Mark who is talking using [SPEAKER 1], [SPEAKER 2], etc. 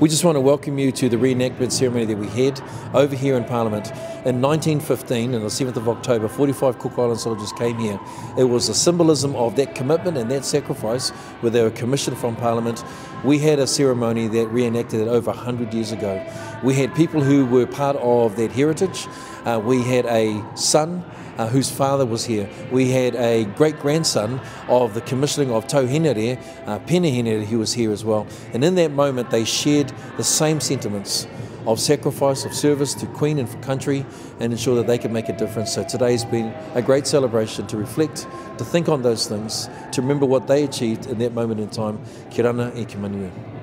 [SPEAKER 1] We just want to welcome you to the reenactment ceremony that we had over here in Parliament. In 1915, on the 7th of October, 45 Cook Island soldiers came here. It was a symbolism of that commitment and that sacrifice where they were commissioned from Parliament. We had a ceremony that reenacted it over 100 years ago. We had people who were part of that heritage. Uh, we had a son uh, whose father was here. We had a great grandson of the commissioning of Tau Henare, uh, who was here as well. And in that moment, they shared the same sentiments of sacrifice, of service to Queen and for country, and ensure that they could make a difference. So today's been a great celebration to reflect, to think on those things, to remember what they achieved in that moment in time. Kirana e Kimanui.